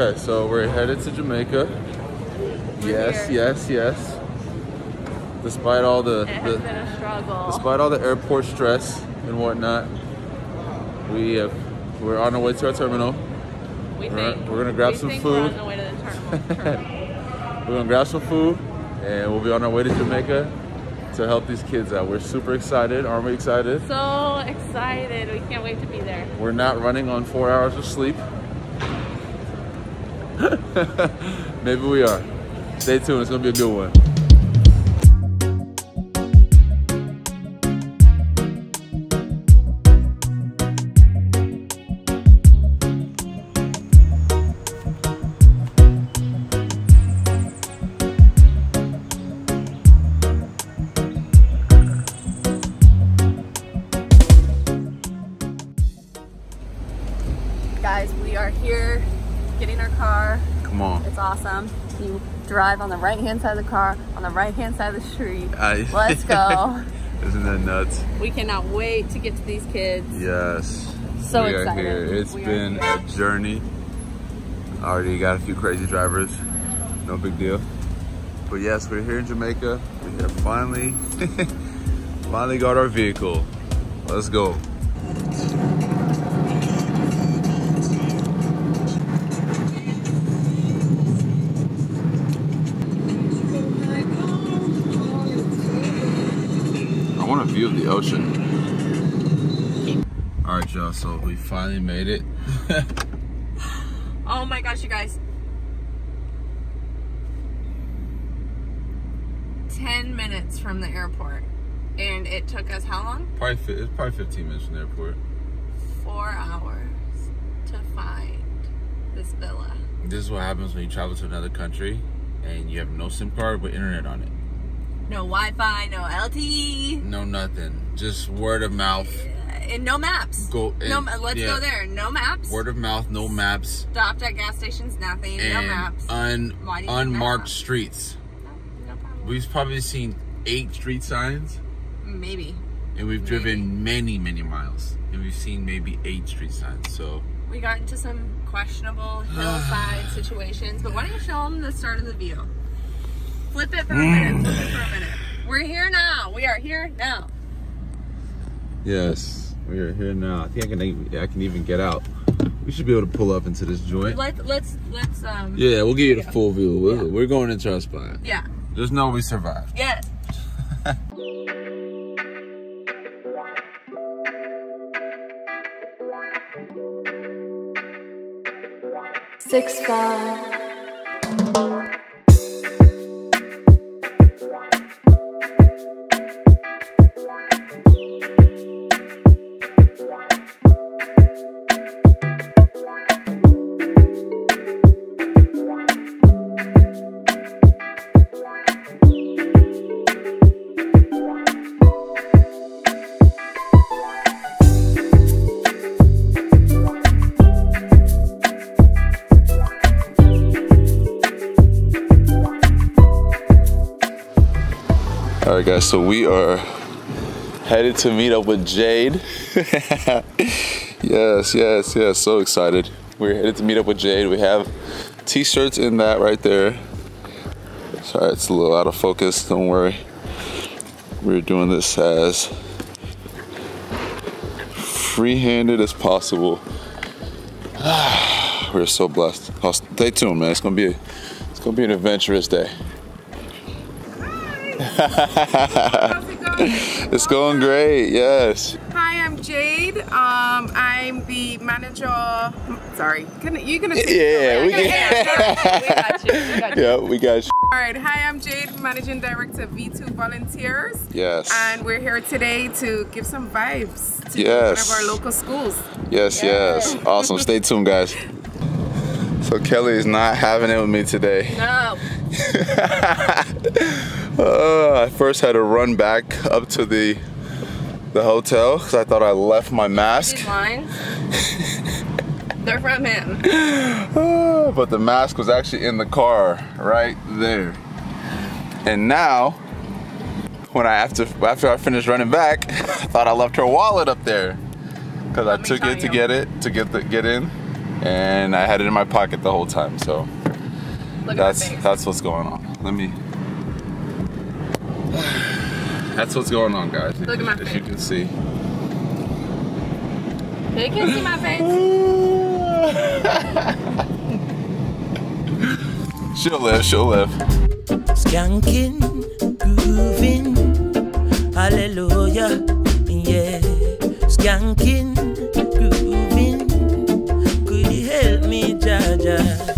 Okay, so we're headed to Jamaica. Yes, here. yes, yes. Despite all the, the been a struggle. despite all the airport stress and whatnot, we have we're on our way to our terminal. we we're- think, we're gonna grab some food. We're on the way to the terminal. We're gonna grab some food and we'll be on our way to Jamaica to help these kids out. We're super excited. Aren't we excited? so excited. We can't wait to be there. We're not running on four hours of sleep. Maybe we are. Stay tuned. It's gonna be a good one. You drive on the right hand side of the car, on the right hand side of the street. I- Let's go. Isn't that nuts? we cannot wait to get to these kids. Yes. So we are here. It's We been here. a journey. Already got a few crazy drivers. No big deal. But yes, we're here in Jamaica. We have finally, finally got our vehicle. Let's go. Want a view of the ocean. All right, y'all. So we finally made it. Oh my gosh, you guys. 10 minutes from the airport. And it took us how long? probably it's probably 15 minutes from the airport. Four hours to find this villa. This is what happens when you travel to another country and you have no SIM card with internet on it. No Wi Fi, no LTE, No nothing. Just word of mouth. Uh, and no maps. Go and- ma- let's yeah. go there. No maps. Word of mouth, no maps, Stopped at gas stations, nothing. no maps. un, Why do you need unmarked streets. no, no problem. We've probably seen eight street signs Maybe. and we've Maybe. driven many, many miles. And we've seen maybe eight street signs. So We got into some questionable hillside situations, but why don't you show them the start of the view? Flip it for a minute. Flip it for a minute. We're here now. We are here now. Yes, we are here now. I think I can even, I can even get out. We should be able to pull up into this joint. Let let's let's um Yeah, we'll give you the full view. We're, Yeah. we're going into our spot. yeah Just know we survived. yeah. Six five. Right, guys. So we are headed to meet up with Jade. yes, yes, yes. So excited. We're headed to meet up with Jade. We have t-shirts in that right there. Sorry, it's a little out of focus. Don't worry. We're doing this as free-handed as possible. We're so blessed. Oh, stay tuned, man. It's gonna be it's gonna be an adventurous day. It's going great. Yes. Hi, I'm Jade. Um, I'm the manager. Sorry, can you gonna? Take Yeah, we Yeah, can. we got you. We got you. yeah, we got. You. All right. Hi, I'm Jade, managing director of V2 Volunteers, Yes. and we're here today to give some vibes to Yes. one of our local schools. Yes, yes. Awesome. Stay tuned, guys. So Kelly is not having it with me today. No. Uh, I first had to run back up to the the hotel because I thought I left my mask. These lines. They're from him. Uh, but the mask was actually in the car right there. And now, when I after after I finished running back, I thought I left her wallet up there because I took it to you. get it to get the get in. and I had it in my pocket the whole time. So Look that's at my face. that's what's going on. Let me. That's what's going on, guys. If, Look at you- my if face. you can see. They can see my face. She'll live. She'll live. Skanking, grooving, hallelujah, yeah. Skanking, grooving, could you help me, Jaja?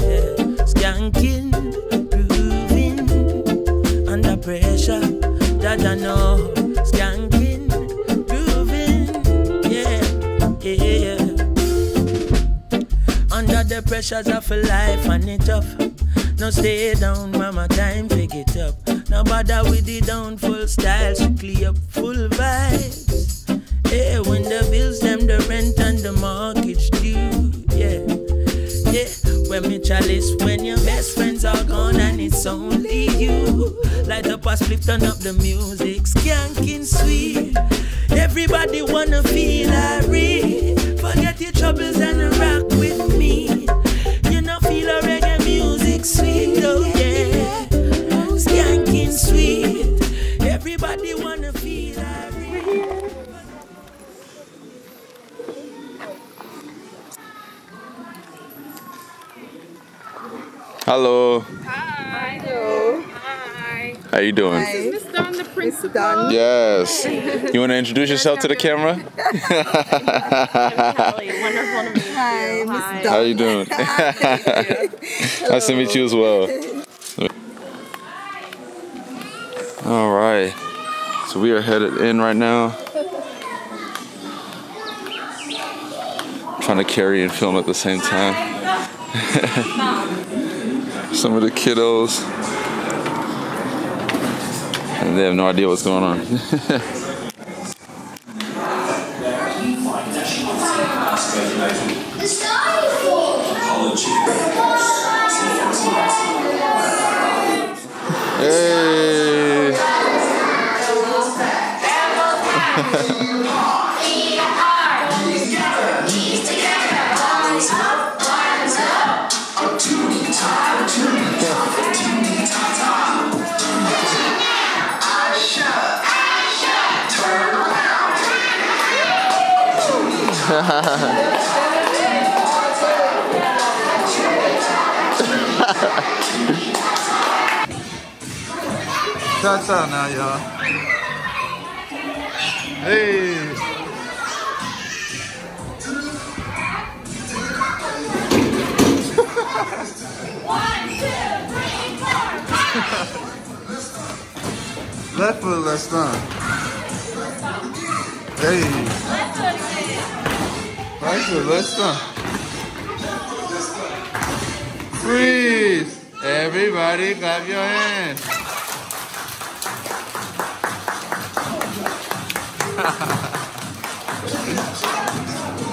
Pressures of life and it tough. No stay down, mama, time pick it up. No bother with the down full style, strictly up full vibes. Hey, when the bills, them, the rent and the mortgage due, yeah. Yeah, when me chalice, when your best friends are gone and it's only you. Light up a split, turn up the music, skanking sweet. Everybody wanna feel irie. Forget your troubles and rock with me. Hello. Hi. Hi. How you doing? This is Miss Dawn, the principal. Yes. You want to introduce yourself to the camera? Wonderful to meet you. Hi, How you doing? nice to meet you as well. All right. So we are headed in right now. Trying to carry and film at the same time. Some of the kiddos. And they have no idea what's going on. Shots out now, y'all. Hey! Left foot, left thumb. Hey. Right foot, left thumb. Freeze! Everybody clap your hands.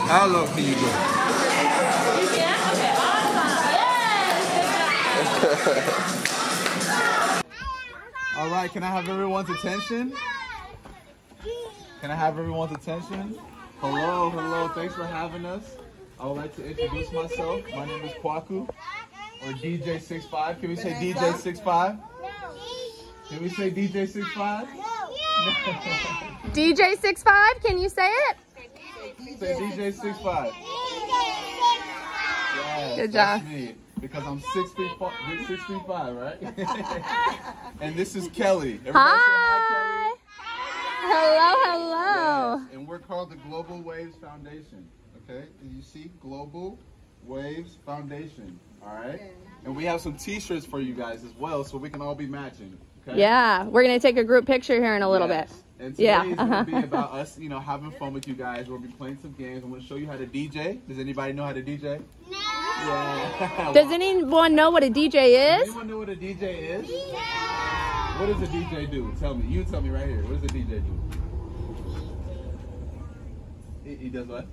How low can you go? All right, can I have everyone's attention? Can I have everyone's attention? Hello, hello, thanks for having us. I would like to introduce myself. My name is Kwaku, or DJ65. Can we say DJ65? Can we say DJ65? DJ 65, can you say it? Say DJ65. Yes, Good job. me. Because I'm six feet, six feet five, right? and this is Kelly. Everybody Hi. Hello, hello. Yes, and we're called the Global Waves Foundation. Okay, and you see Global Waves Foundation. All right, and we have some T-shirts for you guys as well, so we can all be matching. Okay. Yeah, we're gonna take a group picture here in a little Yes. bit. And today Yeah, is uh-huh. gonna be about us, you know, having fun with you guys. We'll be playing some games. I'm gonna show you how to DJ. Does anybody know how to DJ? No. Yeah. Does anyone know what a DJ is? Anyone know what a DJ is? What does a DJ do? Tell me. You tell me right here. What does a DJ do? He, he does what?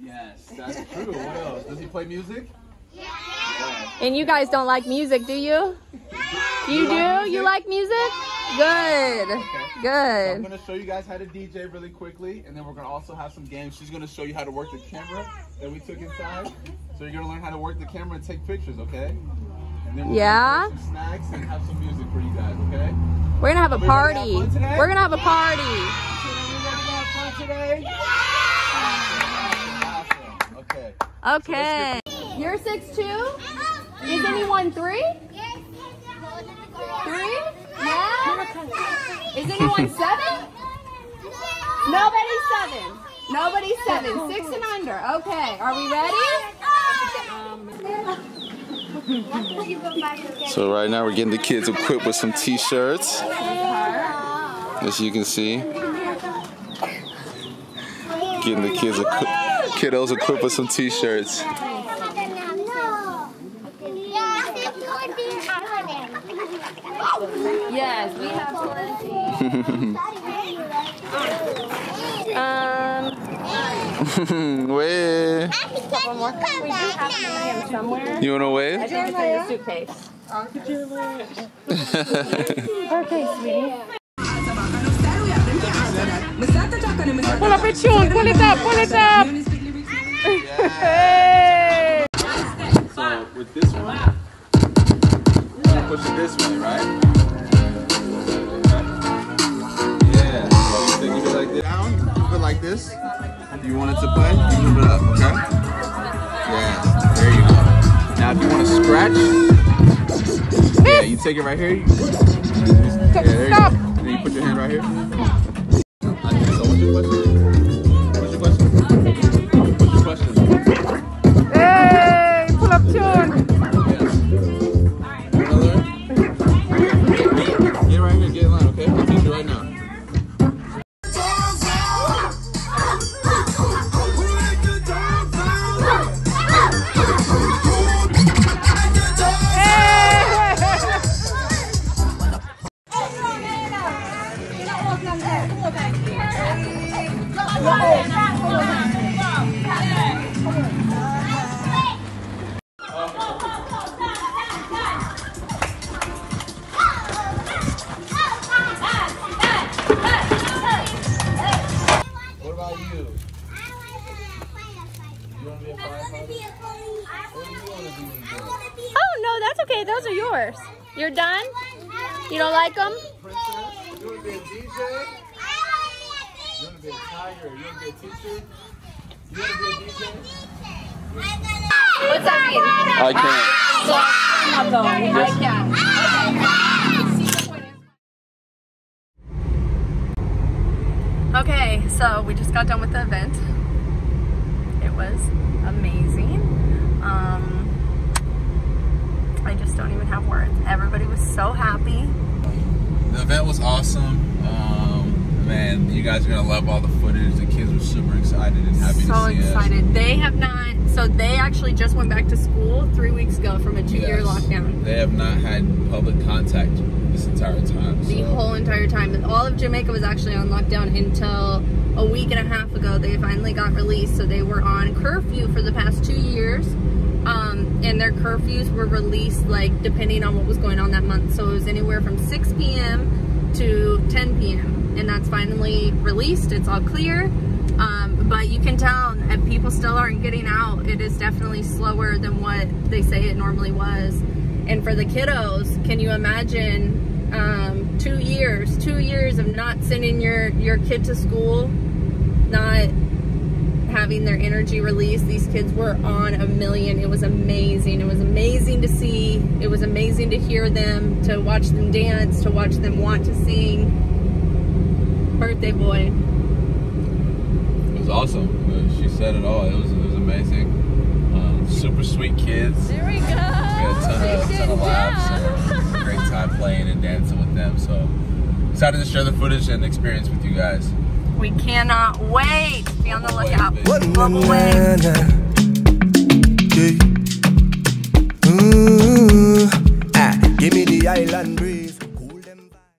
Yes, that's true. What else? Does he play music? Yeah. And you guys don't like music, do you? You do? You like music? Good. Good. I'm gonna show you guys how to DJ really quickly, and then we're gonna also have some games. She's gonna show you how to work the camera that we took inside. So you're gonna learn how to work the camera and take pictures, okay? And then we're Yeah? gonna some snacks and have some music for you guys, okay? We're gonna have a We ready have party. today? We're gonna have a party. So are we ready to have fun today? Awesome, awesome. Okay. Okay. You're six two? Is anyone three? Three? Yeah? Is anyone seven? Nobody's seven. Nobody's seven. Six and under. Okay. Are we ready? Um, So right now we're getting the kids equipped with some t-shirts. As you can see. Getting the kids equi- kiddos equipped with some t-shirts. Yes, we have plenty. Um, Wave. we do have somewhere. You wanna I wave? think it's in your suitcase. Okay, sweetie. Pull up a tune. Pull it up. Pull it up. Hey. So with this one, you're gonna push it this way, right? Yeah. So you think you go like this down, you go like this. If you want it to play, scratch, yeah, you take it right here. You, yeah, there you Stop. go. Then you put your hand right here. Those are yours. You're done? You don't like them? Princess? You wanna be a DJ? You wanna be a tiger? You wanna be a teacher? You wanna be a DJ? What's that mean? I can't. I'm not going. I can't. Okay, so we just got done with the event. It was amazing. Um, I just don't even have words. Everybody was so happy. The event was awesome. Um, man, you guys are gonna love all the footage. The kids were super excited and happy so to see us. excited. They have not, so they actually just went back to school three weeks ago from a two year Yes. lockdown. They have not had public contact this entire time. The whole entire time. All of Jamaica was actually on lockdown until a week and a half ago. They finally got released, so they were on curfew for the past two years. Um, and their curfews were released like depending on what was going on that month. So it was anywhere from 6 p.m. to 10 p.m. And that's finally released. It's all clear. Um, but you can tell that people still aren't getting out. It is definitely slower than what they say it normally was. And for the kiddos, can you imagine um, two years, two years of not sending your, your kid to school, not having their energy released. These kids were on a million. It was amazing. It was amazing to see. It was amazing to hear them, to watch them dance, to watch them want to sing. Birthday boy. It was awesome. She said it all. It was, it was amazing. Um, super sweet kids. There we go. We had a ton of, ton of laughs and great time playing and dancing with them. So excited to share the footage and experience with you guys. We cannot wait. Be on the lookout. What Global Wave. Ooh, ah, give me the island breeze.